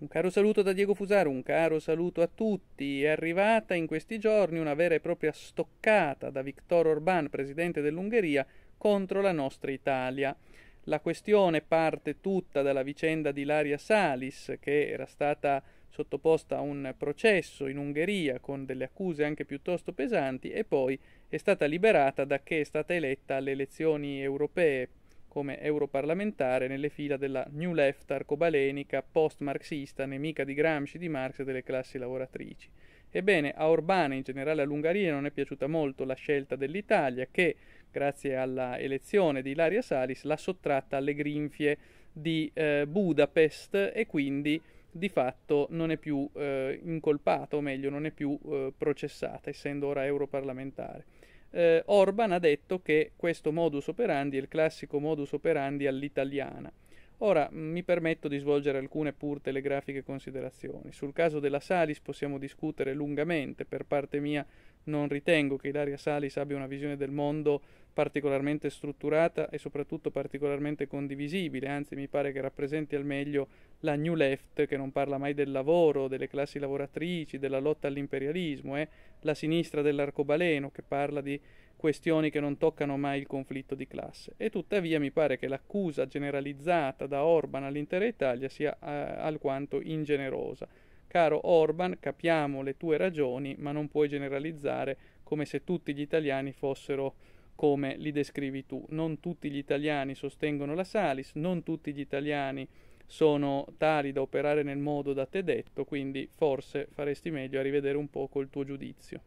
Un caro saluto da Diego Fusaro, un caro saluto a tutti. È arrivata in questi giorni una vera e propria stoccata da Viktor Orban, presidente dell'Ungheria, contro la nostra Italia. La questione parte tutta dalla vicenda di Ilaria Salis, che era stata sottoposta a un processo in Ungheria con delle accuse anche piuttosto pesanti e poi è stata liberata da che è stata eletta alle elezioni europee come europarlamentare nelle fila della New Left arcobalenica post-marxista, nemica di Gramsci, di Marx e delle classi lavoratrici. Ebbene, a Orbán e in generale all'Ungheria non è piaciuta molto la scelta dell'Italia che, grazie alla elezione di Ilaria Salis, l'ha sottratta alle grinfie di eh, Budapest e quindi di fatto non è più eh, incolpata, o meglio, non è più eh, processata, essendo ora europarlamentare eh, Orban ha detto che questo modus operandi è il classico modus operandi all'italiana. Ora mi permetto di svolgere alcune pur telegrafiche considerazioni. Sul caso della Salis possiamo discutere lungamente, per parte mia non ritengo che Ilaria Salis abbia una visione del mondo particolarmente strutturata e soprattutto particolarmente condivisibile, anzi mi pare che rappresenti al meglio la New Left che non parla mai del lavoro, delle classi lavoratrici, della lotta all'imperialismo, è eh? la sinistra dell'arcobaleno che parla di questioni che non toccano mai il conflitto di classe. E tuttavia mi pare che l'accusa generalizzata da Orban all'intera Italia sia eh, alquanto ingenerosa. Caro Orban, capiamo le tue ragioni, ma non puoi generalizzare come se tutti gli italiani fossero come li descrivi tu. Non tutti gli italiani sostengono la Salis, non tutti gli italiani sono tali da operare nel modo da te detto, quindi forse faresti meglio a rivedere un poco il tuo giudizio.